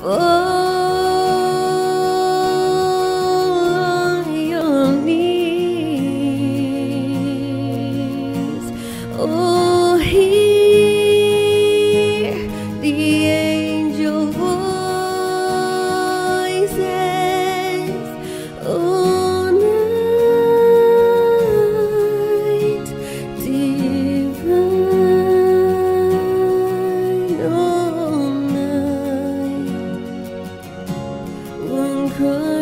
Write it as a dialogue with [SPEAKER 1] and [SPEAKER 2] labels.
[SPEAKER 1] fall on your knees. Oh. cry.